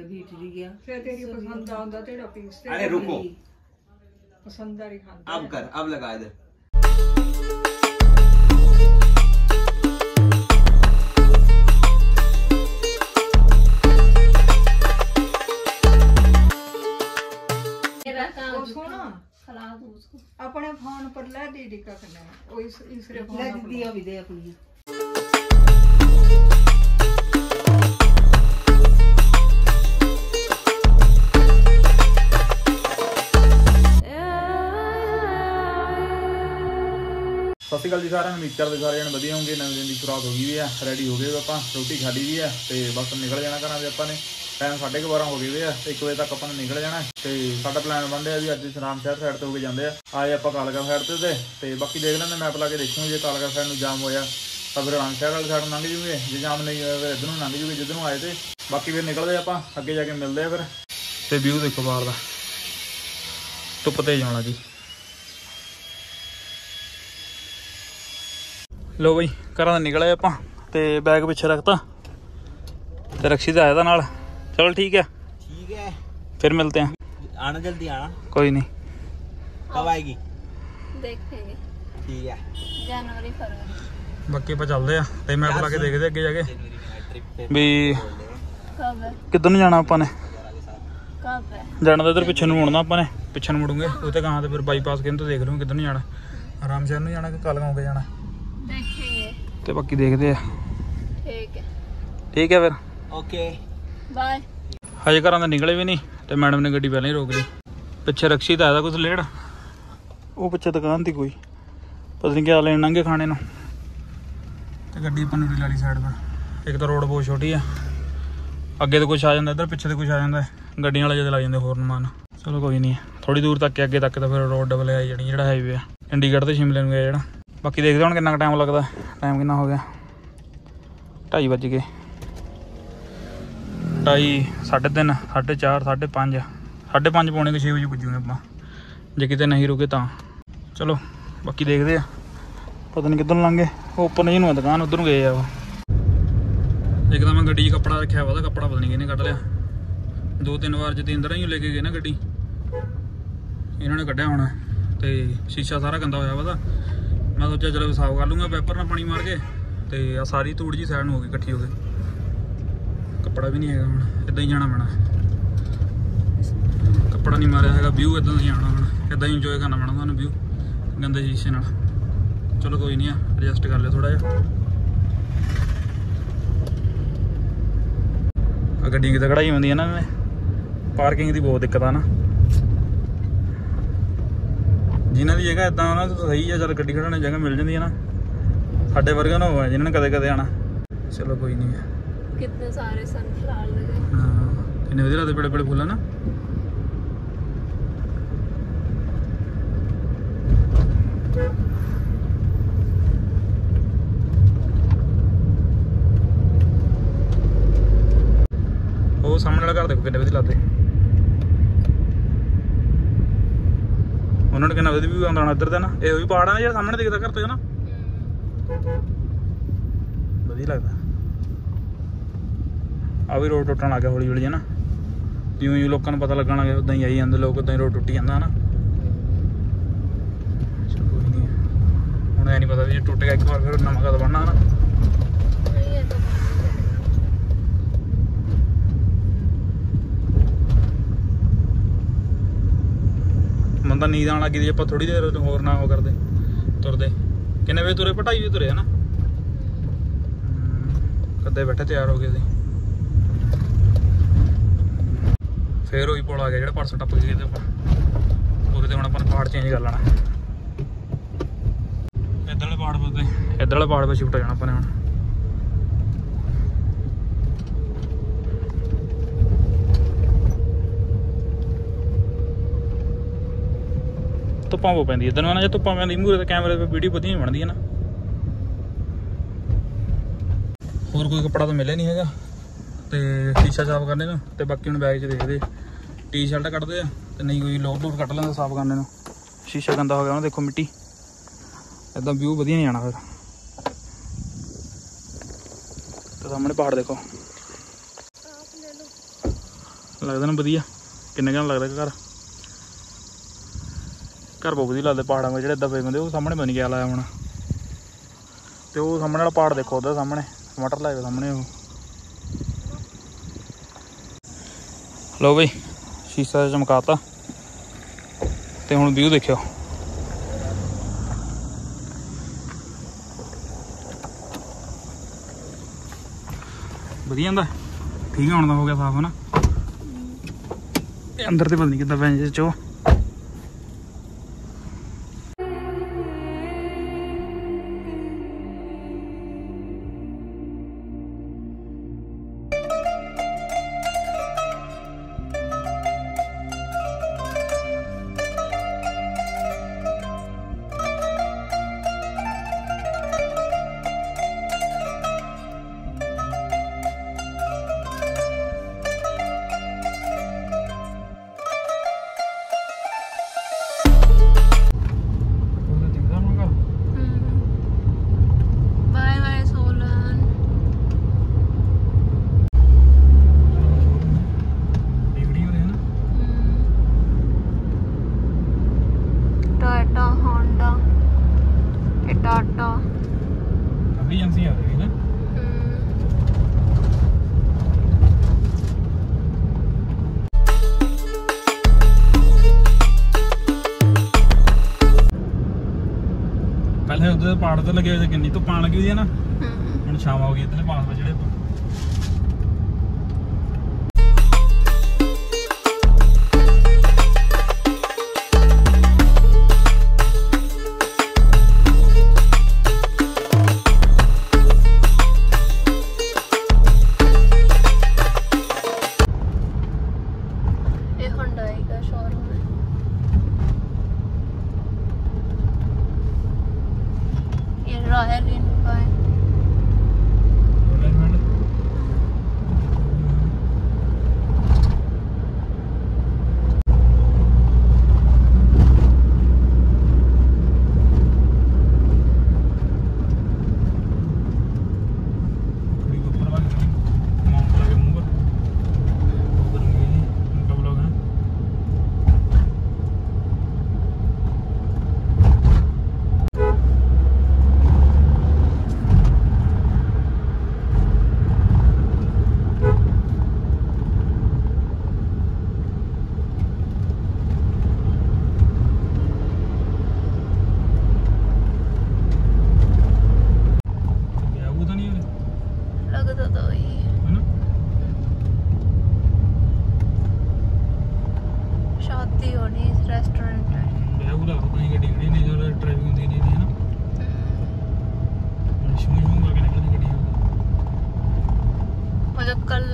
ਭੁੱਲ ਵੀ ਚਲੀ ਗਿਆ ਫਿਰ ਤੇਰੀ ਪਸੰਦ ਆਉਂਦਾ ਤੇਰਾ ਪੀਸ ਤੇ अरे रुको ਪਸੰਦ ਵਾਲੀ ਖਾਂਦਾ अब कर अब लगा इधर मेरा काम ਉਹ ਸੁਣਾ खिला दो उसको ਆਪਣੇ ਫੋਨ ਪਰ ਲੈ ਦੀਦੀ ਕਾ ਕਰਨਾ ਉਹ ਇਸ ਇਸਰੇ ਲੈ ਫੋਨ ਦਿੱਤੀ ਆ ਵੀ ਦੇ ਆਪਣੀ ਸਤਿ ਸ਼੍ਰੀ ਅਕਾਲ ਜੀ ਸਾਰਿਆਂ ਨੂੰ, ਉਮੀਦ ਕਰਦੇ ਸਾਰੇ ਜਣ ਵਧੀਆ ਹੋਣਗੇ, ਨਵੇਂ ਦਿਨ ਦੀ ਸ਼ੁਰੂਆਤ ਹੋ ਗਈ ਵੀ ਆ ਰੈਡੀ ਹੋ ਗਏ ਵੀ ਆਪਾਂ, ਰੋਟੀ ਖਾ ਲਈ ਵੀ ਆ ਤੇ ਬਸ ਨਿਕਲ ਜਾਣਾ ਘਰਾਂ ਦੇ ਆਪਾਂ ਨੇ। ਟਾਈਮ 12:30 ਹੋ ਗਏ ਵੀ ਆ 1 ਵਜੇ ਤੱਕ ਆਪਾਂ ਨੇ ਨਿਕਲ ਜਾਣਾ ਤੇ ਸਾਡਾ ਪਲਾਨ ਬਣ ਵੀ ਅੱਜ ਸ਼ਰਾਮ ਸ਼ਹਿਰ ਸਾਈਡ ਤੇ ਹੋ ਕੇ ਜਾਂਦੇ ਆ। ਆਏ ਆਪਾਂ ਕਾਲਕਾ ਸਾਈਡ ਤੇ ਤੇ ਤੇ ਬਾਕੀ ਦੇਖ ਲੈਂਦੇ ਮੈਪ ਲਾ ਕੇ ਦੇਖੂਗੇ ਜੇ ਕਾਲਕਾ ਸਾਈਡ ਨੂੰ ਜਾਮ ਹੋਇਆ, ਤਾਂ ਫਿਰ ਰਾਮ ਸ਼ਹਿਰ ਵਾਲੀ ਸਾਈਡ ਨੂੰ ਲੰਘ ਜੂਗੇ, ਜੇ ਜਾਮ ਨਹੀਂ ਹੋਇਆ ਫਿਰ ਇੱਧਰ ਨੂੰ ਲੰਘ ਜੂਗੇ, ਜਿੱਧਰ ਨੂੰ ਆਏ ਤੇ। ਬਾਕੀ ਫਿਰ ਨਿਕਲਦੇ ਆਪਾਂ, ਅੱਗੇ ਜਾ ਕੇ ਮਿਲਦੇ ਆ ਫਿਰ। ਤੇ ਵਿਊ ਦੇਖੋ ਬਾਹਰ ਦਾ। ਧੁੱਪ ਤੇ ਜਾਣਾ ਜੀ। ਲੋ ਬਈ ਘਰਾਂ ਦਾ ਨਿਕਲੇ ਆਪਾਂ ਤੇ ਬੈਗ ਪਿੱਛੇ ਰੱਖਤਾ ਤੇ ਰਕਸ਼ੀ ਦਾ ਆਇਆ ਤਾਂ ਨਾਲ ਚਲੋ ਠੀਕ ਹੈ ठीक है ਫਿਰ ਮਿਲਤੇ हैं आना जल्दी आना ਕੋਈ ਨਹੀਂ कब आएगी देखेंगे ठीक है जनवरी फरवरी ਬਾਕੀ ਆਪਾਂ ਚੱਲਦੇ ਆ ਤੇ ਮੈਂ ਲਾ ਕੇ ਦੇਖਦੇ ਅੱਗੇ ਜਾ ਕੇ जनवरी में ट्रिप पे ਵੀ कब है ਕਿੱਧਰ ਨੂੰ ਜਾਣਾ ਆਪਾਂ ਨੇ कब है ਜਾਣਾ ਤਾਂ ਇਧਰ ਪਿੱਛੇ ਨੂੰ ਮੁੜਨਾ ਆਪਾਂ ਨੇ ਪਿੱਛੇ ਨੂੰ ਮੁੜੂਗੇ ਉਹ ਤੇ ਕਹਾਂ ਤੇ ਫਿਰ ਬਾਈਪਾਸ ਕਿੰਨ ਤੋਂ ਦੇਖ ਲਵਾਂਗੇ ਕਿੱਧਰ ਨੂੰ ਜਾਣਾ ਆਰਾਮ ਸ਼ਹਿਰ ਨੂੰ ਜਾਣਾ ਕਿ ਕਾਲਗਾਂ ਹੋ ਕੇ ਜਾਣਾ देखेंगे ਤੇ ਬਾਕੀ ਦੇਖਦੇ ਆ ठीक है ਠੀਕ ਹੈ ਫਿਰ ओके बाय ਹਜੇ ਘਰਾਂ ਦਾ ਨਿਕਲੇ ਵੀ ਨਹੀਂ ਤੇ ਮੈਡਮ ਨੇ ਗੱਡੀ ਪਹਿਲਾਂ ਹੀ ਰੋਕ ਲਈ ਪਿੱਛੇ ਰਕਸ਼ੀ ਤਾਂ ਆਦਾ ਕੁਝ ਲੇੜ ਉਹ ਪਿੱਛੇ ਦੁਕਾਨ ਤੇ ਕੋਈ ਪਤਾ ਨਹੀਂ ਕਿਆ ਲੈਣ ਲੰਘੇ ਖਾਣੇ ਨੂੰ ਤੇ ਗੱਡੀ ਆਪਾਂ ਨੂਰੀ ਵਾਲੀ ਸਾਈਡ 'ਤੇ ਇੱਕ ਤਾਂ ਰੋਡ ਬਹੁਤ ਛੋਟੀ ਆ ਅੱਗੇ ਤੇ ਕੁਝ ਆ ਜਾਂਦਾ ਇੱਧਰ ਪਿੱਛੇ ਤੇ ਕੁਝ ਆ ਜਾਂਦਾ ਗੱਡੀਆਂ ਵਾਲੇ ਜਦ ਲੱਗ ਜਾਂਦੇ ਹੋਰ ਮਾਨ ਚਲੋ ਕੋਈ ਨਹੀਂ ਥੋੜੀ ਦੂਰ ਤੱਕ ਹੀ ਅੱਗੇ ਤੱਕ ਤਾਂ ਫਿਰ ਰੋਡ ਡਬਲ ਆ ਜਾਣੀ ਜਿਹੜਾ ਹਾਈਵੇ ਆ ਚੰਡੀਗੜ੍ਹ ਤੇ ਸ਼ਿਮਲੇ ਨੂੰ ਗਿਆ ਜਿਹੜਾ ਬਾਕੀ ਦੇਖਦੇ ਹੁਣ ਕਿੰਨਾ ਟਾਈਮ ਲੱਗਦਾ ਟਾਈਮ ਕਿੰਨਾ ਹੋ ਗਿਆ 2:30 ਵੱਜ ਗਏ ਢਾਈ ਸਾਢੇ ਤਿੰਨ ਸਾਢੇ ਚਾਰ ਸਾਢੇ ਪੰਜ ਸਾਢੇ ਪੰਜ ਪੌਣੇ ਕੁ ਛੇ ਵਜੇ ਪੁੱਜੂਗੇ ਆਪਾਂ ਜੇ ਕਿਤੇ ਨਹੀਂ ਰੁਕੇ ਤਾਂ ਚਲੋ ਬਾਕੀ ਦੇਖਦੇ ਆ ਪਤਾ ਨਹੀਂ ਕਿੱਧਰ ਨੂੰ ਲੰਘੇ ਉਹ ਉੱਪਰ ਨਹੀਂ ਨੂੰ ਆ ਦੁਕਾਨ ਉਧਰ ਨੂੰ ਗਏ ਆ ਉਹ ਇੱਕ ਤਾਂ ਮੈਂ ਗੱਡੀ 'ਚ ਕੱਪੜਾ ਰੱਖਿਆ ਵਾ ਉਹਦਾ ਕੱਪੜਾ ਪਤਾ ਨਹੀਂ ਕਿਹਨੇ ਕੱਢ ਲਿਆ ਦੋ ਤਿੰਨ ਵਾਰ ਜਤਿੰਦਰ ਹੀ ਲੈ ਕੇ ਗਏ ਨਾ ਗੱਡੀ ਇਹਨਾਂ ਨੇ ਕੱਢਿਆ ਹੋਣਾ ਤੇ ਸ਼ੀਸ਼ਾ ਸਾਰਾ ਗੰਦਾ ਹੋਇਆ ਵਾ ਉਹਦਾ ਮੈਂ ਸੋਚਿਆ ਚਲੋ ਸਾਫ਼ ਕਰ ਲੂੰਗਾ ਪੈਪਰ ਨਾਲ ਪਾਣੀ ਮਾਰ ਕੇ ਤੇ ਆ ਸਾਰੀ ਧੂੜ ਜੀ ਸਾਈਡ ਨੂੰ ਹੋ ਗਈ ਇਕੱਠੀ ਹੋ ਗਈ ਕੱਪੜਾ ਵੀ ਨਹੀਂ ਹੈਗਾ ਹੁਣ ਇਦਾਂ ਹੀ ਜਾਣਾ ਪੈਣਾ ਕੱਪੜਾ ਨਹੀਂ ਮਾਰਿਆ ਹੈਗਾ ਵਿਊ ਇਦਾਂ ਦਾ ਹੀ ਆਉਣਾ ਹੁਣ ਇਦਾਂ ਹੀ ਇੰਜੋਏ ਕਰਨਾ ਪੈਣਾ ਤੁਹਾਨੂੰ ਵਿਊ ਗੰਦੇ ਸ਼ੀਸ਼ੇ ਨਾਲ ਚਲੋ ਕੋਈ ਨਹੀਂ ਆ ਐਡਜਸਟ ਕਰ ਲਿਓ ਥੋੜਾ ਜਿਹਾ ਆ ਗੱਡੀਆਂ ਕਿਤੇ ਖੜਾਈ ਹੁੰਦੀਆਂ ਨਾ ਇਹਨਾਂ ਨੇ ਪਾਰਕਿੰਗ ਦੀ ਬਹੁਤ ਦਿੱਕਤ ਆ ਨਾ ਜਿਨ੍ਹਾਂ ਦੀ ਜਗ੍ਹਾ ਇਦਾਂ ਉਹਨਾਂ ਤੋਂ ਸਹੀ ਆ ਚਲ ਗੱਡੀ ਖੜਾਉਣ ਦੀ ਜਗ੍ਹਾ ਮਿਲ ਜਾਂਦੀ ਹੈ ਨਾ ਸਾਡੇ ਵਰਗਾ ਨਾ ਹੋਇਆ ਜਿਨ੍ਹਾਂ ਨੇ ਕਦੇ ਕਦੇ ਆਣਾ ਚਲੋ ਕੋਈ ਨਹੀਂ ਆ कितने सारे सनफ्लावर लगे ਹਾਂ ਕਿੰਨੇ ਵਧੀਆ ਲੱਗਦੇ ਬੜੇ ਬੜੇ ਫੁੱਲ ਆ ਨਾ ਉਹ ਸਾਹਮਣੇ ਵਾਲਾ ਘਰ ਦੇਖੋ ਕਿੰਨੇ ਵਧੀਆ ਲੱਗਦੇ ਉਹਨਾਂ ਨੇ ਕਿੰਨਾ ਵਧੀਆ ਵੀ ਆਉਂਦਾ ਹੋਣਾ ਇੱਧਰ ਦਾ ਨਾ। ਇਹ ਉਹੀ ਪਹਾੜਾਂ ਨੇ ਜਿਹੜਾ ਸਾਹਮਣੇ ਦਿਖਦਾ ਘਰ ਤੋਂ ਨਾ। ਵਧੀਆ ਲੱਗਦਾ। ਆ ਵੀ ਰੋਡ ਟੁੱਟਣ ਲੱਗ ਗਿਆ ਹੌਲੀ ਹੌਲੀ ਹੈ ਨਾ। ਜਿਉਂ ਜਿਉਂ ਲੋਕਾਂ ਨੂੰ ਪਤਾ ਲੱਗਣ ਲੱਗਾ ਉਦਾਂ ਹੀ ਆਈ ਜਾਂਦੇ ਲੋਕ ਉਦਾਂ ਹੀ ਰੋਡ ਟੁੱਟੀ ਜਾਂਦਾ ਹਨਾ। ਕੋਈ ਨਹੀਂ। ਹੁਣ ਇਹ ਨਹੀਂ ਪਤਾ ਵੀ ਜੇ ਟੁੱਟ ਗਿਆ ਇੱਕ ਵਾਰ ਫਿਰ ਨਵਾਂ ਕਦ ਬਣਨਾ ਹਨਾ। ਮਨ ਤਾਂ ਨੀਂਦ ਆਉਣ ਲੱਗੀ ਜੇ ਆਪਾਂ ਥੋੜੀ ਦੇਰ ਹੋਰ ਨਾ ਉਹ ਕਰਦੇ ਤੁਰਦੇ। ਕਿੰਨੇ ਵਜੇ ਤੁਰੇ? ਪਟਾਈ ਵਜੇ ਤੁਰੇ ਹਨਾ? ਹਮ, ਕੱਦੇ ਬੈਠੇ ਤਿਆਰ ਹੋ ਗਏ ਸੀ ਫੇਰ ਉਹੀ ਪੁਲ ਆ ਗਿਆ ਜਿਹੜਾ ਪਰਸੋਂ ਟੱਪ ਗਏ ਤੇ ਆਪਾਂ। ਉਹਦੇ ਤੇ ਹੁਣ ਆਪਾਂ ਨੇ ਚੇਂਜ ਕਰ ਲੈਣਾ। ਇੱਧਰ ਵਾਲੇ ਪਹਾੜ ਤੇ ਇੱਧਰ ਵਾਲੇ ਪਹਾੜ 'ਤੇ ਸ਼ਿਫਟ ਹੋ ਜਾਣਾ ਆਪਾਂ ਨੇ ਹੁਣ। ਧੁੱਪਾਂ ਬਹੁਤ ਪੈਂਦੀ ਇਦਾਂ ਨਾ ਜੇ ਧੁੱਪਾਂ ਪੈਂਦੀ ਮੂਰੇ ਤੇ ਕੈਮਰੇ ਤੇ ਵੀਡੀਓ ਵਧੀਆ ਨਹੀਂ ਬਣਦੀ ਹੈ ਨਾ ਹੋਰ ਕੋਈ ਕੱਪੜਾ ਤਾਂ ਮਿਲਿਆ ਨਹੀਂ ਹੈਗਾ ਤੇ ਸ਼ੀਸ਼ਾ ਸਾਫ਼ ਕਰਨੇ ਨੂੰ ਤੇ ਬਾਕੀ ਹੁਣ ਬੈਗ 'ਚ ਦੇਖਦੇ ਟੀ-ਸ਼ਰਟ ਕੱਢਦੇ ਆ ਤੇ ਨਹੀਂ ਕੋਈ ਲੋਡ ਲੋਡ ਕੱਢ ਲੈਂਦਾ ਸਾਫ਼ ਕਰਨੇ ਨੂੰ ਸ਼ੀਸ਼ਾ ਗੰਦਾ ਹੋ ਗਿਆ ਨਾ ਦੇਖੋ ਮਿੱਟੀ ਇਦਾਂ ਵਿਊ ਵਧੀਆ ਨਹੀਂ ਆਣਾ ਫਿਰ ਸਾਹਮਣੇ ਪਹਾੜ ਦੇਖੋ ਲੱਗਦਾ ਨਾ ਵਧੀਆ ਕਿੰਨੇ ਘੰਟੇ ਲੱਗਦਾ ਘਰ ਘਰ ਬਹੁਤ ਵਧੀਆ ਲੱਗਦੇ ਪਹਾੜਾਂ ਵਿੱਚ ਜਿਹੜੇ ਦਬੇ ਬੰਦੇ ਉਹ ਸਾਹਮਣੇ ਬਣ ਗਿਆ ਲਾਇਆ ਹੁਣ ਤੇ ਉਹ ਸਾਹਮਣੇ ਵਾਲਾ ਪਹਾੜ ਦੇਖੋ ਉਹਦਾ ਸਾਹਮਣੇ ਟਮਾਟਰ ਲਾਏ ਸਾਹਮਣੇ ਉਹ ਲਓ ਬਈ ਸ਼ੀਸ਼ਾ ਚਮਕਾਤਾ ਤੇ ਹੁਣ ਵਿਊ ਦੇਖਿਓ ਵਧੀਆ ਹੁੰਦਾ ਠੀਕ ਹੈ ਹੁਣ ਤਾਂ ਹੋ ਗਿਆ ਸਾਫ ਹਨਾ ਇਹ ਅੰਦਰ ਤੇ ਪਤਾ ਨਹੀਂ ਕਿੱਦਾਂ ਪੈਂਜ ਚੋ ਪਹਾੜ ਤੇ ਲੱਗੇ ਹੋਏ ਕਿੰਨੀ ਧੁੱਪ ਲੱਗੀ ਹੋਈ ਹੈ ਨਾ। ਹੁਣ ਸ਼ਾਮ ਹੋ ਗਈ ਇੱਧਰਲੇ ਤੇ ਜਿਹੜੇ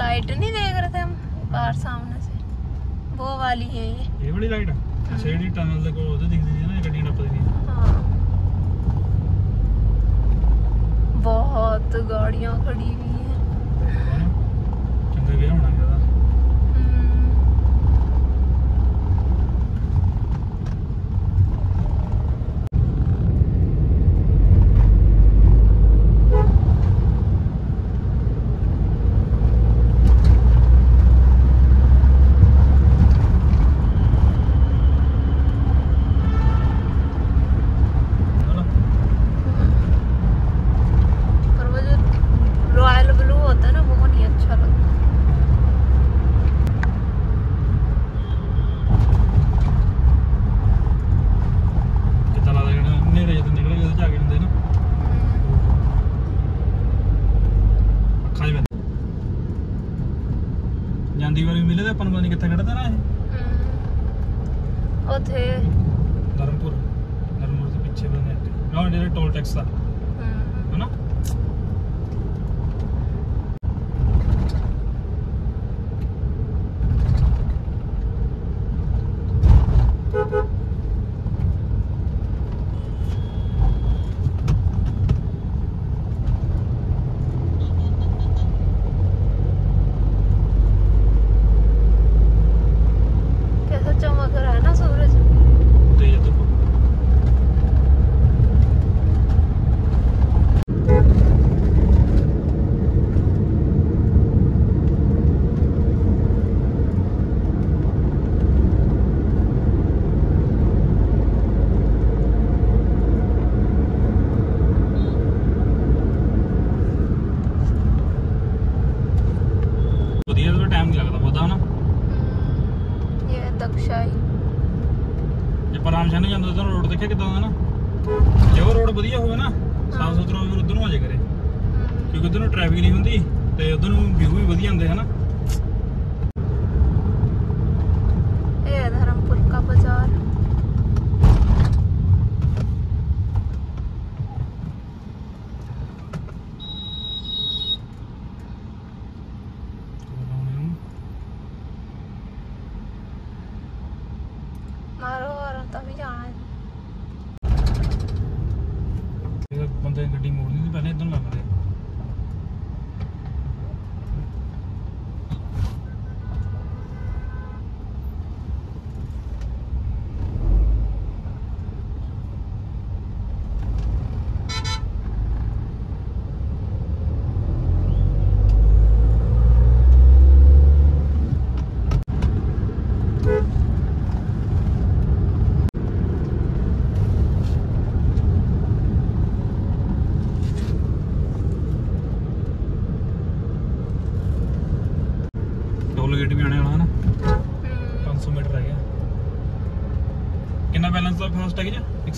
लाइट नहीं देख रहे थे हम बाहर सामने से। वो वाली है ये। ये वाली लाइट है? सीढ़ी टनल देखो वो तो दिख रही है ना गड्डी ना पता नहीं हाँ। बहुत गाड़ियाँ खड़ी हुई हैं। हाँ। चंगा गया होना ったらもう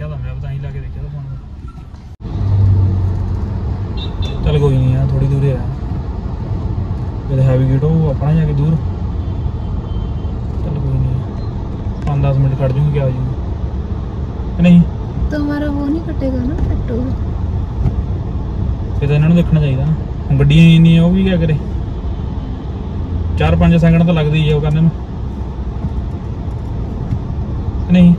ਦੇਖਿਆ ਤਾਂ ਮੈਪ ਤਾਂ ਹੀ ਲਾ ਕੇ ਦੇਖਿਆ ਤਾਂ ਫੋਨ ਚੱਲ ਕੋਈ ਨਹੀਂ ਆ ਥੋੜੀ ਦੂਰ ਹੀ ਆ ਜਿਹੜਾ ਹੈਵੀ ਗੇਟ ਉਹ ਆਪਣਾ ਜਾ ਕੇ ਦੂਰ ਚੱਲ ਕੋਈ ਨਹੀਂ 5-10 ਮਿੰਟ ਖੜ ਜੂਗੀ ਕਿ ਆ ਜੂਗੀ ਕਿ ਨਹੀਂ तो हमारा वो नहीं कटेगा ना पेट्रोल ਫਿਰ ਤਾਂ ਇਹਨਾਂ ਨੂੰ ਦੇਖਣਾ ਚਾਹੀਦਾ ਨਾ ਹੁਣ ਗੱਡੀਆਂ ਹੀ ਇੰਨੀਆਂ ਉਹ ਵੀ ਕਿਆ ਕਰੇ 4-5 ਸੈਕਿੰਡ ਤਾਂ ਲੱਗਦੀ ਹੈ ਉਹ ਕਰਨ ਨੂੰ ਕਿ ਨਹੀਂ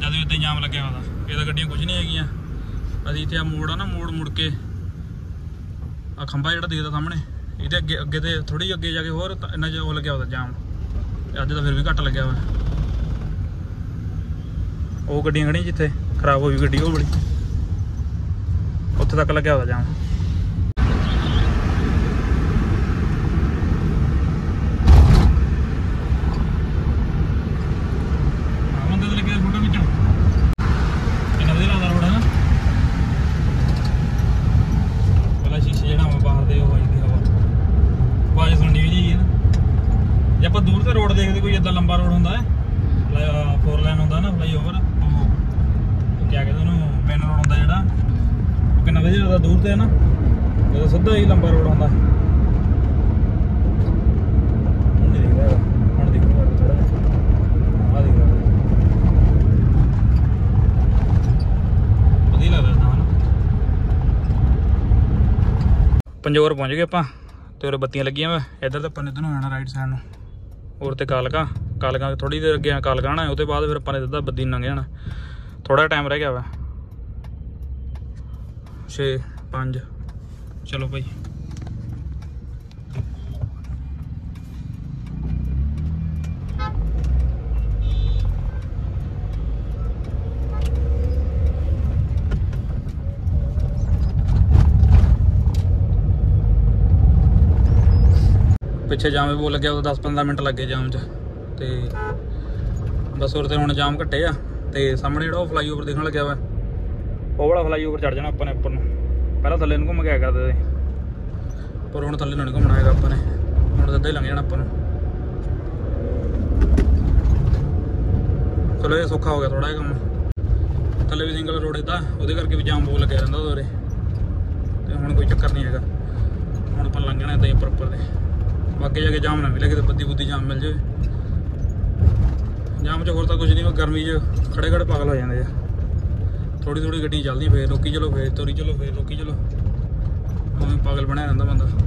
ਜਦੋਂ ਇੱਦਾਂ ਜਾਮ ਲੱਗਿਆ ਹੁੰਦਾ। ਇਹ ਤਾਂ ਗੱਡੀਆਂ ਕੁਝ ਨਹੀਂ ਹੈਗੀਆਂ। ਅਸੀਂ ਇੱਥੇ ਆ ਮੋੜ ਆ ਨਾ, ਮੋੜ ਮੁੜ ਕੇ। ਆ ਖੰਭਾ ਜਿਹੜਾ ਦਿਖਦਾ ਸਾਹਮਣੇ, ਇਹਦੇ ਅੱਗੇ ਅੱਗੇ ਤੇ ਥੋੜੀ ਅੱਗੇ ਜਾ ਕੇ ਹੋਰ ਇੰਨਾ ਜਿਹਾ ਉਹ ਲੱਗਿਆ ਹੁੰਦਾ ਜਾਮ। ਅੱਜ ਤਾਂ ਫਿਰ ਵੀ ਘੱਟ ਲੱਗਿਆ ਹੋਇਆ। ਉਹ ਗੱਡੀਆਂ ਖੜੀਆਂ ਜਿੱਥੇ, ਖਰਾਬ ਹੋਈ ਗੱਡੀ, ਉਹ ਬੜੀ। ਉੱਥੇ ਤੱਕ ਲੱਗਿਆ ਹੋਇਆ ਜਾਮ ਹਾਂ ਬੰਦੇ ਤੇ ਲੱਗਿਆ ਫੋਟੋ ਖਿੱਚਣ ਕਿੰਨਾ ਵਧੀਆ ਲੱਗਦਾ ਰੋਡ ਹੈ ਨਾ ਪਹਿਲਾਂ ਸ਼ੀਸ਼ੇ ਜਿਹੜਾ ਵਾ ਬਾਹਰ ਦੇ ਉਹ ਆਈ ਦੀ ਹਵਾ ਆਪਾਂ ਦੂਰ ਤੇ ਰੋਡ ਦੇਖਦੇ ਕੋਈ ਏਦਾਂ ਲੰਬਾ ਰੋਡ ਹੁੰਦਾ ਹੈ ਫੋਰ ਲਾਈਨ ਹੁੰਦਾ ਨਾ ਫਲਾਈਓਵਰ ਉਹ ਉਹ ਕਿਆ ਕਹਿੰਦੇ ਉਹਨੂੰ ਮੇਨ ਰੋਡ ਹੁੰਦਾ ਜਿਹੜਾ ਉਹ ਕਿੰਨਾ ਵਧੀਆ ਲੱਗਦਾ ਦੂਰ ਤੇ ਹੈ ਨਾ, ਜਦੋਂ ਸਿੱਧਾ ਹੀ ਲੰਬਾ ਰੋਡ ਆਉਂਦਾ। ਵਧੀਆ ਲੱਗਦਾ ਪੰਜੋਰ ਪਹੁੰਚ ਗਏ ਆਪਾਂ, ਤੇ ਉਰੇ ਬੱਤੀਆਂ ਲੱਗੀਆਂ ਵਾ। ਇੱਧਰ ਤਾਂ ਆਪਾਂ ਨੇ ਇੱਧਰ ਨੂੰ ਜਾਣਾ ਰਾਈਟ ਸਾਈਡ ਨੂੰ। ਹੋਰ ਤੇ ਕਾਲਕਾ ਕਾਲਕਾ ਥੋੜੀ ਦੇਰ ਅੱਗੇ ਕਾਲਕਾ ਆਣਾ ਉਹਦੇ ਬਾਅਦ ਫਿਰ ਆਪਾਂ ਨੇ ਸਿੱਧਾ ਬੱਦੀ ਨੂੰ ਲੰਘ ਜਾਣਾ। ਥੋੜਾ ਟਾਈਮ ਰਹਿ ਗਿਆ ਵਾ। 6 5 ਚਲੋ ਭਾਈ ਪਿੱਛੇ ਜਾਮ ਵੀ ਬਹੁਤ ਲੱਗਿਆ ਉਹ 10-15 ਮਿੰਟ ਲੱਗੇ ਜਾਮ 'ਚ ਤੇ ਬਸ ਹੋਰ ਤੇ ਹੁਣ ਜਾਮ ਘਟੇ ਆ ਤੇ ਸਾਹਮਣੇ ਜਿਹੜਾ ਉਹ ਫਲਾਈਓਵਰ ਦੇਖਣ ਲੱਗਿਆ ਵਾ ਉਹ ਵਾਲਾ ਫਲਾਈਓਵਰ ਚੜ ਜਾਣਾ ਆਪਾਂ ਨੇ ਉੱਪਰ ਨੂੰ। ਪਹਿਲਾਂ ਥੱਲੇ ਨੂੰ ਘੁੰਮ ਕੇ ਆਇਆ ਕਰਦੇ ਤੇ। ਪਰ ਹੁਣ ਥੱਲੇ ਨੂੰ ਨਹੀਂ ਘੁੰਮਣਾ ਹੈਗਾ ਆਪਾਂ ਨੇ। ਹੁਣ ਸਿੱਧਾ ਹੀ ਲੰਘ ਜਾਣਾ ਆਪਾਂ ਨੂੰ। ਚਲੋ ਇਹ ਸੌਖਾ ਹੋ ਗਿਆ ਥੋੜਾ ਜਿਹਾ ਕੰਮ। ਥੱਲੇ ਵੀ ਸਿੰਗਲ ਰੋਡ ਇਦਾਂ ਉਹਦੇ ਕਰਕੇ ਵੀ ਜਾਮ ਬਹੁਤ ਲੱਗਿਆ ਰਹਿੰਦਾ ਉਹਦੇ ਤੇ ਹੁਣ ਕੋਈ ਚੱਕਰ ਨਹੀਂ ਹੈਗਾ। ਹੁਣ ਆਪਾਂ ਲੰਘਣਾ ਇਦਾਂ ਹੀ ਉੱਪਰ ਉੱਪਰ ਦੇ ਬਾਕੀ ਜਾ ਕੇ ਜਾਮ ਨਾ ਮਿਲੇ, ਕਿਤੇ ਬੱਦੀ ਬੁੱਦੀ ਜਾਮ ਮਿਲ ਜਾਵੇ। ਜਾਮ 'ਚ ਹੋਰ ਤਾਂ ਕੁਝ ਨਹੀਂ ਗਰਮੀ 'ਚ ਖੜੇ ਖੜੇ ਪਾਗਲ ਹੋ ਜਾਂਦੇ ਆ। ਥੋੜੀ ਥੋੜੀ ਗੱਡੀ ਚੱਲਦੀ ਫੇਰ ਰੋਕੀ ਚਲੋ, ਫੇਰ ਤੋਰੀ ਚਲੋ, ਫੇਰ ਰੋਕੀ ਚਲੋ। ਉਵੇਂ ਪਾਗਲ ਬਣਿਆ ਰਹਿੰਦਾ ਬੰਦਾ।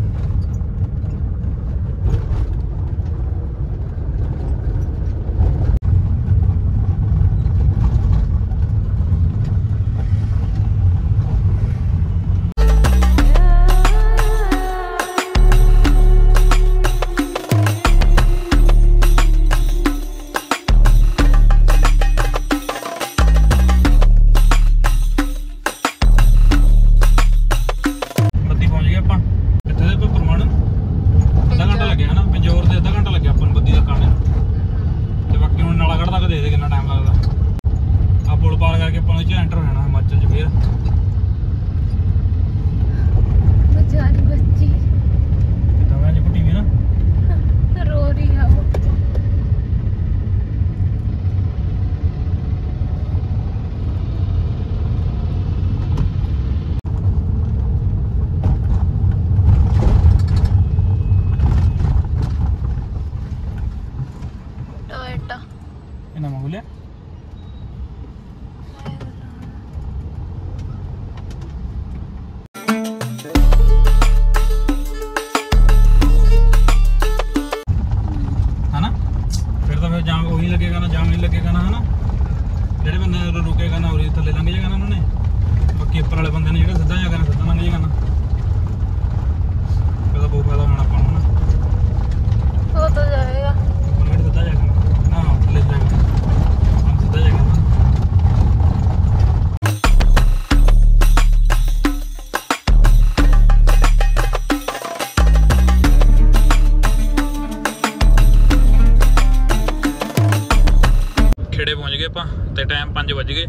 ਟਾਈਮ 5 ਵਜ ਗਏ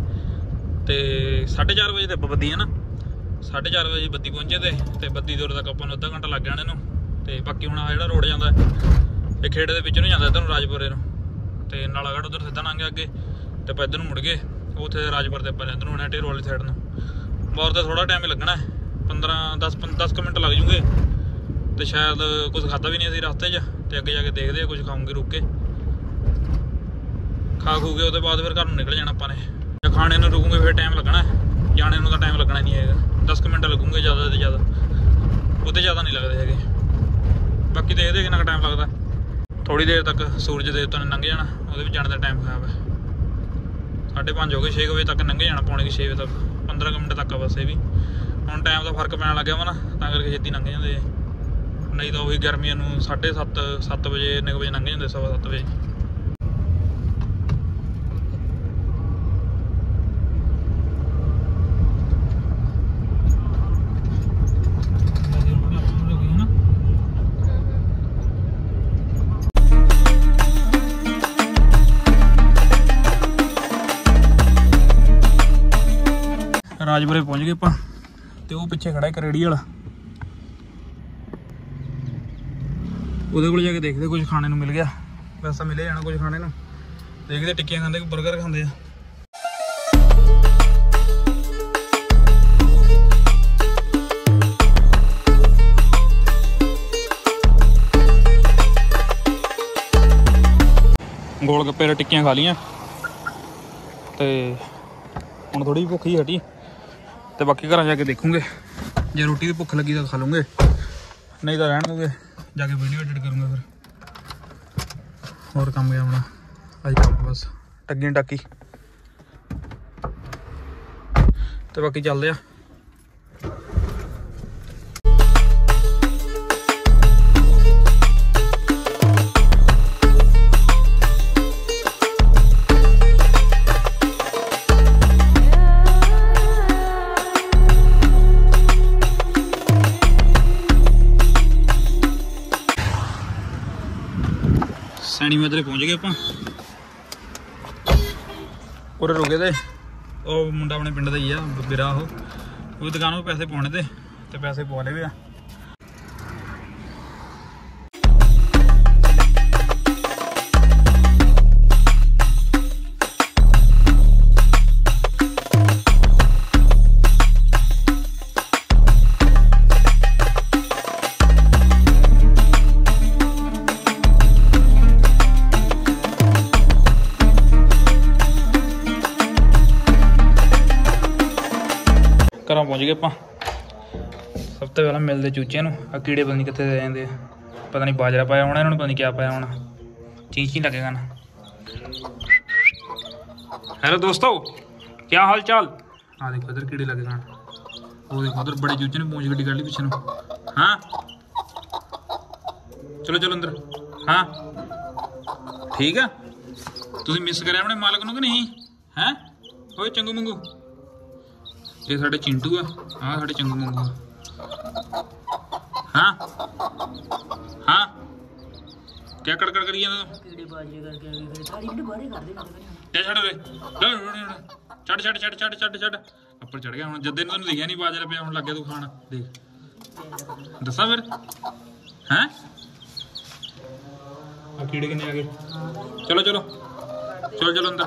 ਤੇ 4:30 ਵਜੇ ਤੇ ਆਪਾਂ ਬੱਦੀ ਹੈ ਨਾ 4:30 ਵਜੇ ਬੱਦੀ ਪਹੁੰਚੇ ਤੇ ਤੇ ਬੱਦੀ ਦੂਰ ਤੱਕ ਆਪਾਂ ਨੂੰ ਅੱਧਾ ਘੰਟਾ ਲੱਗ ਜਾਣਾ ਇਹਨੂੰ ਤੇ ਬਾਕੀ ਹੁਣ ਆਹ ਜਿਹੜਾ ਰੋਡ ਜਾਂਦਾ ਇਹ ਖੇੜੇ ਦੇ ਵਿੱਚ ਨੂੰ ਜਾਂਦਾ ਇੱਧਰ ਨੂੰ ਰਾਜਪੁਰੇ ਨੂੰ, ਤੇ ਨਾਲਾਗੜ੍ਹ ਉਧਰ ਸਿੱਧਾ ਲੰਘ ਅੱਗੇ, ਤੇ ਆਪਾਂ ਇੱਧਰ ਨੂੰ ਮੁੜ ਗਏ ਉੱਥੇ ਰਾਜਪੁਰ ਦੇ ਆਪਾਂ ਇੱਧਰ ਨੂੰ ਹੋਣਾ ਢੇਰ ਵਾਲੀ ਸਾਈਡ ਨੂੰ। ਬਾਹਰ ਤਾਂ ਥੋੜਾ ਟਾਈਮ ਲੱਗਣਾ ਹੈ 15 10 10 ਕੁ ਮਿੰਟ ਲੱਗ ਜੂਗੇ, ਤੇ ਸ਼ਾਇਦ ਕੁਝ ਖਾਦਾ ਵੀ ਨਹੀਂ ਅਸੀਂ ਰਸਤੇ 'ਚ, ਤੇ ਅੱਗੇ ਜਾ ਕੇ ਦੇਖਦੇ ਆ ਕੁਝ ਖਾਵਾਂਗੇ ਰੁਕ ਕੇ। ਖਾ ਖੂ ਕੇ ਉਹਦੇ ਬਾਅਦ ਫਿਰ ਘਰ ਨੂੰ ਨਿਕਲ ਜਾਣਾ ਆਪਾਂ ਨੇ। ਖਾਣੇ ਨੂੰ ਰੁਕੂਗੇ ਫਿਰ ਟਾਈਮ ਲੱਗਣਾ ਹੈ। ਜਾਣੇ ਨੂੰ ਤਾਂ ਟਾਈਮ ਲੱਗਣਾ ਨਹੀਂ ਹੈਗਾ। 10 ਕੁ ਮਿੰਟ ਲੱਗੂਗੇ ਜ਼ਿਆਦਾ ਤੋਂ ਜ਼ਿਆਦਾ। ਉਹਦੇ ਜ਼ਿਆਦਾ ਨਹੀਂ ਲੱਗਦੇ ਹੈਗੇ। ਬਾਕੀ ਦੇਖਦੇ ਕਿੰਨਾ ਕੁ ਟਾਈਮ ਲੱਗਦਾ। ਥੋੜੀ ਦੇਰ ਤੱਕ ਸੂਰਜ ਦੇਵਤਾ ਨੇ ਲੰਘ ਜਾਣਾ, ਉਹਦੇ ਵਿੱਚ ਜਾਣ ਦਾ ਟਾਈਮ ਖਰਾਬ ਹੈ। ਸਾਢੇ ਪੰਜ ਹੋ ਗਏ 6 ਵਜੇ ਤੱਕ ਲੰਘ ਜਾਣਾ, ਪੌਣੇ 6 ਵਜੇ ਤੱਕ। 15 ਕੁ ਮਿੰਟ ਤੱਕ ਆ ਬਸ ਇਹ ਵੀ। ਹੁਣ ਟਾਈਮ ਦਾ ਫ਼ਰਕ ਪੈਣ ਲੱਗਿਆ ਵਾ ਨਾ, ਤਾਂ ਕਰਕੇ ਛੇਤੀ ਲੰਘ ਜਾਂਦੇ ਨਹੀਂ ਤਾਂ ਉਹੀ ਗਰਮੀਆਂ ਨੂੰ 7:30 7 ਵਜੇ, ਇੰਨੇ ਕੁ ਵਜੇ ਲੰਘ ਜਾਂਦੇ, ਸਵਾ ਸੱਤ ਵਜੇ। ਰਾਜਪੁਰੇ ਪਹੁੰਚ ਗਏ ਆਪਾਂ ਤੇ ਉਹ ਪਿੱਛੇ ਖੜਾ ਇੱਕ ਰੇੜੀ ਵਾਲਾ ਉਹਦੇ ਕੋਲ ਜਾ ਕੇ ਦੇਖਦੇ ਕੁਝ ਖਾਣੇ ਨੂੰ ਮਿਲ ਗਿਆ ਵੈਸਾ ਮਿਲੇ ਜਾਣਾ ਕੁਝ ਖਾਣੇ ਨੂੰ ਦੇਖਦੇ ਟਿੱਕੀਆਂ ਖਾਂਦੇ ਕਿ 버ਗਰ ਖਾਂਦੇ ਆ ਗੋਲ ਗੱਪੇ ਰ ਟਿੱਕੀਆਂ ਖਾ ਲੀਆਂ ਤੇ ਹੁਣ ਥੋੜੀ ਭੁੱਖ ਹੀ ਹਟੀ ਤੇ ਬਾਕੀ ਘਰਾਂ ਜਾ ਕੇ ਦੇਖੂਗੇ ਜੇ ਰੋਟੀ ਦੀ ਭੁੱਖ ਲੱਗੀ ਤਾਂ ਖਾ ਲੂੰਗੇ ਨਹੀਂ ਤਾਂ ਰਹਿਣ ਦੂੰਗੇ ਜਾ ਕੇ ਵੀਡੀਓ ਐਡਿਟ ਕਰੂੰਗਾ ਫਿਰ ਹੋਰ ਕੰਮ ਗਿਆ ਆਪਣਾ ਆਈ ਕੰਮ ਬਸ ਟੱਗੀ ਟਾਕੀ ਤੇ ਬਾਕੀ ਚੱਲਦੇ ਆ ਸੈਣੀ ਮਾਜਰੇ ਪਹੁੰਚ ਗਏ ਆਪਾਂ ਉਰੇ ਰੁਕੇ ਤੇ ਉਹ ਮੁੰਡਾ ਆਪਣੇ ਪਿੰਡ ਦਾ ਹੀ ਆ ਬਿਰਾ ਉਹ ਉਹ ਦੁਕਾਨ ਤੋਂ ਪੈਸੇ ਪਾਉਣੇ ਤੇ ਤੇ ਪੈਸੇ ਪਵਾ ਲਏ ਵੀ ਆ ਘਰਾਂ ਪਹੁੰਚ ਗਏ ਆਪਾਂ ਸਭ ਤੋਂ ਪਹਿਲਾਂ ਮਿਲਦੇ ਚੂਚਿਆਂ ਨੂੰ ਆ ਕੀੜੇ ਪਤਾ ਨਹੀਂ ਕਿੱਥੇ ਦੇ ਜਾਂਦੇ ਆ ਪਤਾ ਨਹੀਂ ਬਾਜਰਾ ਪਾਇਆ ਹੋਣਾ ਇਹਨਾਂ ਨੂੰ ਪਤਾ ਨਹੀਂ ਕਿਆ ਪਾਇਆ ਹੋਣਾ ਚੀਂ ਚੀਂ ਲੱਗੇਗਾ ਨਾ ਹੈਲੋ ਦੋਸਤੋ ਕੀ ਹਾਲ ਚਾਲ ਆ ਦੇਖੋ ਇਧਰ ਕੀੜੇ ਲੱਗੇ ਗਾਣ ਉਹ ਦੇਖੋ ਉਧਰ ਬੜੇ ਚੂਚੇ ਨੇ ਪੂੰਛ ਗੱਡੀ ਕੱਢ ਲਈ ਪਿੱਛੇ ਨੂੰ ਹਾਂ ਚਲੋ ਚਲੋ ਅੰਦਰ ਹਾਂ ਠੀਕ ਆ ਤੁਸੀਂ ਮਿਸ ਕਰਿਆ ਆਪਣੇ ਮਾਲਕ ਨੂੰ ਕਿ ਨਹੀਂ ਹੈ ਓਏ ਚੰਗੂ ਮੰਗੂ ਇਹ ਸਾਡੇ ਚਿੰਟੂ ਆ ਆਹ ਸਾਡੇ ਚੰਗੂ ਮੰਗੂ ਆ। ਹਾਂ? ਹਾਂ? ਕਿਆ ਕੜਕੜ ਕਰੀ ਜਾਂਦਾ ਕੀੜੇ ਬਾਜੇ ਕਰਕੇ ਆ ਗਏ ਸਾਰੀ ਬਾਰੇ ਕਰਦੇ ਜਾ ਛੱਡ ਰੇ ਛੱਡ ਛੱਡ ਛੱਡ ਛੱਡ ਛੱਡ ਛੱਡ। ਉੱਪਰ ਚੜ ਗਿਆ ਹੁਣ ਜੱਦੇ ਨੂੰ ਤੈਨੂੰ ਦਿਖਿਆ ਨਹੀਂ ਬਾਜਰਾ ਪਿਆ ਹੁਣ ਲੱਗਿਆ ਤੂੰ ਖਾਣ। ਦੇਖ। ਦੱਸਾਂ ਫਿਰ। ਹੈਂ? ਆ ਕੀੜੇ ਕਿੰਨੇ ਆ ਗਏ? ਚਲੋ ਚਲੋ। ਚਲੋ ਚਲੋ ਅੰਦਰ।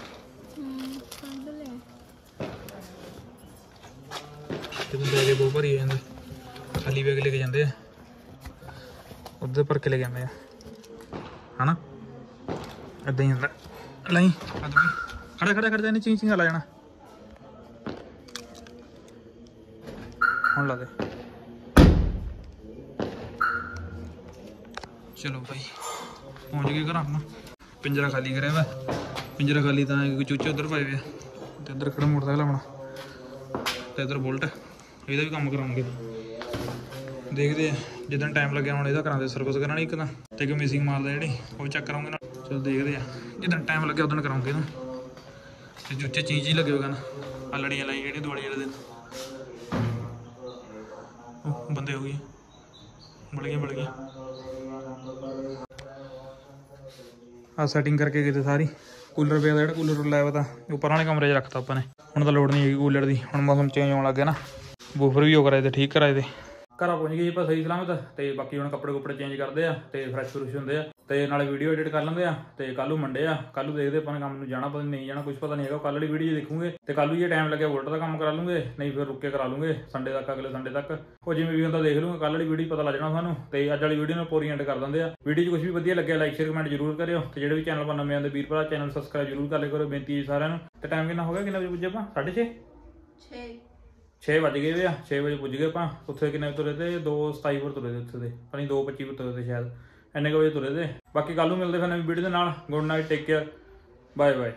ਆ ਤੇ ਬੈਗੇ ਬਹੁਤ ਭਰੀ ਜਾਂਦੇ ਖਾਲੀ ਬੈਗ ਲੈ ਕੇ ਜਾਂਦੇ ਆ ਉੱਧਰ ਭਰ ਕੇ ਲੈ ਕੇ ਆਉਂਦੇ ਆ ਹਨਾ ਏਦਾਂ ਹੀ ਹੁੰਦਾ ਲਈ ਆਦਮੀ ਖੜਾ ਖੜਾ ਖੜਾ ਇਹਨੇ ਚਿੰਗ ਚਿੰਗ ਲਾ ਜਾਣਾ ਹੁਣ ਲਾ ਦੇ ਚਲੋ ਭਾਈ ਪਹੁੰਚ ਗਏ ਘਰ ਆਪਣਾ ਪਿੰਜਰਾ ਖਾਲੀ ਕਰਿਆ ਵਾ ਪਿੰਜਰਾ ਖਾਲੀ ਤਾਂ ਹੈ ਕਿ ਚੂਚੇ ਉਧਰ ਪਾਏ ਵੇ ਆ ਤੇ ਇੱਧਰ ਖੜਾ ਮੋਟਰਸਾਈਕਲ ਆਪਣਾ ਤੇ ਇੱਧਰ ਬੁਲਟ ਇਹਦਾ ਵੀ ਕੰਮ ਕਰਾਉਂਗੇ। ਦੇਖਦੇ ਆ ਜਦੋਂ ਟਾਈਮ ਲੱਗਿਆ ਹੁਣ ਇਹਦਾ ਕਰਾਂਦੇ ਸਰਵਿਸ ਕਰਾਣੀ ਇੱਕ ਤਾਂ। ਤੇ ਕਿ ਮਿਸਿੰਗ ਮਾਰਦਾ ਜਿਹੜੀ, ਉਹ ਚੈੱਕ ਕਰਾਉਂਗੇ ਨਾ ਚਲੋ ਦੇਖਦੇ ਆ ਜਦੋਂ ਟਾਈਮ ਲੱਗਿਆ ਉਦੋਂ ਕਰਾਉਂਗੇ ਨਾ ਤੇ ਜੁੱਤੇ ਚੀਜ਼ ਹੀ ਲੱਗੇ ਹੋਗਾ ਨਾ ਆ ਲੜੀਆਂ ਲਾਈ ਜਿਹੜੀ ਦਿਵਾਲੀ ਵਾਲੇ ਦਿਨ। ਉਹ ਬੰਦੇ ਹੋ ਗਏ। ਬੜ ਗਏ ਬੜ ਗਏ। ਆ ਸੈਟਿੰਗ ਕਰਕੇ ਕਿਤੇ ਸਾਰੀ। ਕੂਲਰ ਪਿਆ ਜਿਹੜਾ ਕੂਲਰ ਲਾਇਆ ਵਾ ਤਾਂ ਉਹ ਪਰਾਂ ਵਾਲੇ ਕਮਰੇ 'ਚ ਰੱਖਤਾ ਆਪਾਂ ਨੇ। ਹੁਣ ਤਾਂ ਲੋੜ ਨਹੀਂ ਹੈਗੀ ਕੂਲਰ ਦੀ। ਹੁਣ ਮੌਸਮ ਚੇਂਜ ਹੋਣ ਲੱਗ ਗਿਆ ਨਾ। ਬੂਫਰ ਵੀ ਹੋ ਕਰਾਏ ਤੇ ਠੀਕ ਕਰਾਏ ਤੇ। ਘਰਾਂ ਪਹੁੰਚ ਗਏ ਜੀ ਆਪਾਂ ਸਹੀ ਸਲਾਮਤ ਤੇ ਬਾਕੀ ਹੁਣ ਕੱਪੜੇ ਕੁਪੜੇ ਚੇਂਜ ਕਰਦੇ ਆ ਤੇ ਫਰੈਸ਼ ਫਰੂਸ਼ ਹੁੰਦੇ ਆ ਤੇ ਨਾਲੇ ਵੀਡੀਓ ਐਡਿਟ ਕਰ ਲੈਂਦੇ ਆ ਤੇ ਕੱਲ੍ਹ ਨੂੰ ਮੰਡੇ ਆ ਕੱਲ੍ਹ ਨੂੰ ਦੇਖਦੇ ਆਪਾਂ ਨੇ ਕੰਮ ਨੂੰ ਜਾਣਾ ਪਤਾ ਨਹੀਂ ਜਾਣਾ ਕੁਝ ਪਤਾ ਨਹੀਂ ਹੈਗਾ ਕੱਲ੍ਹ ਵਾਲੀ ਵੀਡੀਓ ਦੇਖੂਗੇ ਤੇ ਕੱਲ੍ਹ ਨੂੰ ਜੇ ਟਾਈਮ ਲੱਗਿਆ ਵੋਲਟ ਦਾ ਕੰਮ ਕਰਾ ਲੂੰਗੇ ਨਹੀਂ ਫਿਰ ਰੁੱਕ ਕੇ ਕਰਾ ਲੂੰਗੇ ਸੰਡੇ ਤੱਕ ਅਗਲੇ ਸੰਡੇ ਤੱਕ। ਉਹ ਜਿਵੇਂ ਵੀ ਹੁੰਦਾ ਦੇਖ ਲੂੰਗੇ ਕੱਲ੍ਹ ਵਾਲੀ ਵੀਡੀਓ ਪਤਾ ਲੱਗ ਜਾਣਾ ਸਾਨੂੰ ਤੇ ਅੱਜ ਵਾਲੀ ਵੀਡੀਓ ਨੂੰ ਪੂਰੀ ਐਂਡ ਕਰ ਦਿੰਦੇ ਆ। ਵੀਡੀਓ 'ਚ ਕੁਝ ਵੀ ਵਧੀਆ ਲੱਗਿਆ ਲਾਈਕ ਸ਼ੇਅਰ ਕਮੈਂਟ ਜ਼ਰੂਰ ਕਰਿਓ ਤੇ ਜਿਹੜੇ ਵੀ ਚੈਨਲ ਪਰ ਨਵੇਂ ਆਉਂਦੇ ਵੀਰ ਭਰਾ ਚੈਨਲ ਸਬਸਕ੍ਰਾਈਬ ਜ਼ਰੂਰ ਕਰ ਕਰੋ ਬੇਨਤੀ ਹੈ ਸਾਰਿਆਂ ਨੂੰ। ਤੇ ਟਾਈਮ ਕਿੰਨਾ ਹੋ ਗਿਆ ਕਿੰਨੇ ਵਜੇ ਪੁੱਜੇ ਆਪਾਂ? 6:30 6 6 ਵੱਜ ਗਏ ਵੇ ਆ 6 ਵਜੇ ਪੁੱਜ ਗਏ ਆਪਾਂ, ਉੱਥੇ ਕਿੰਨੇ ਵਜੇ ਤੁਰੇ ਤੇ? 2:27 ਪਰ ਤੁਰੇ ਤੇ ਉੱਥੇ ਦੇ, ਪਤਾ ਨਹੀਂ 2:25 ਪਰ ਤੁਰੇ ਤੇ ਸ਼ਾਇਦ, ਇੰਨੇ ਕੁ ਵਜੇ ਤੁਰੇ ਤੇ। ਬਾਕੀ ਕੱਲ ਨੂੰ ਮਿਲਦੇ ਫਿਰ ਨਵੀਂ ਵੀਡੀਓ ਦੇ ਨਾਲ good night take care bye bye